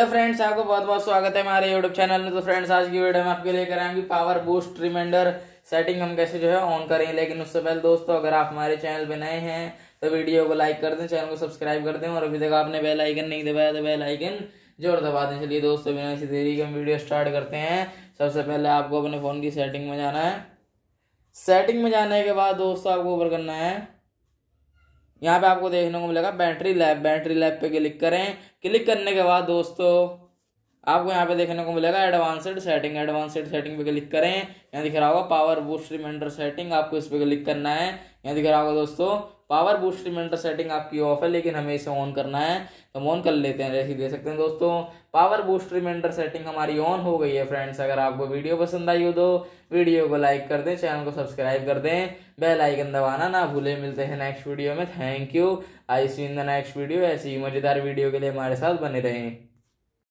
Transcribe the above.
तो फ्रेंड्स आपको बहुत बहुत स्वागत है हमारे यूट्यूब चैनल में। तो फ्रेंड्स आज की वीडियो में आपके लेकर आएँगे पावर बूस्ट रिमाइंडर सेटिंग हम कैसे जो है ऑन करेंगे लेकिन उससे पहले दोस्तों, अगर आप हमारे चैनल पे नए हैं तो वीडियो को लाइक कर दें चैनल को सब्सक्राइब कर दें, और अभी तक आपने बेल आइकन नहीं दबाया तो बेल आइकन ज़ोर दबा दें। चलिए दोस्तों, बिना इसी देरी के हम वीडियो स्टार्ट करते हैं। सबसे पहले आपको अपने फ़ोन की सेटिंग में जाना है। सेटिंग में जाने के बाद दोस्तों, आपको ऊपर करना है। यहाँ पे आपको देखने को मिलेगा बैटरी लैब बैटरी लैब पे क्लिक करें। क्लिक करने के बाद दोस्तों, आपको यहाँ पे देखने को मिलेगा एडवांसड सेटिंग एडवांसड सेटिंग पे क्लिक करें। यहाँ दिख रहा होगा पावर बूस्ट रिमाइंडर सेटिंग आपको इस पर क्लिक करना है। यहाँ दिख रहा होगा दोस्तों पावर बूस्ट रिमाइंडर सेटिंग आपकी ऑफ़ है, लेकिन हमें इसे ऑन करना है तो हम ऑन कर लेते हैं जैसे दे सकते हैं दोस्तों। पावर बूस्ट रिमाइंडर सेटिंग हमारी ऑन हो गई है फ्रेंड्स अगर आपको वीडियो पसंद आई हो तो वीडियो को लाइक कर दें चैनल को सब्सक्राइब कर दें बेल आइकन दबाना ना भूले। मिलते हैं नेक्स्ट वीडियो में। Thank you I see in the next video ऐसी मज़ेदार वीडियो के लिए हमारे साथ बने रहें।